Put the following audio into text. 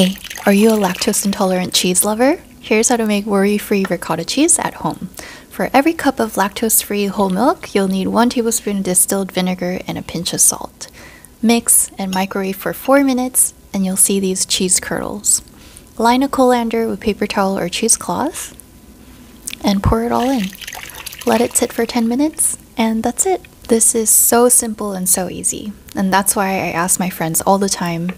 Hey, are you a lactose intolerant cheese lover? Here's how to make worry free ricotta cheese at home. For every cup of lactose free whole milk, you'll need 1 tablespoon of distilled vinegar and a pinch of salt. Mix and microwave for 4 minutes, and you'll see these cheese curdles. Line a colander with paper towel or cheesecloth and pour it all in. Let it sit for 10 minutes, and that's it. This is so simple and so easy, and that's why I ask my friends all the time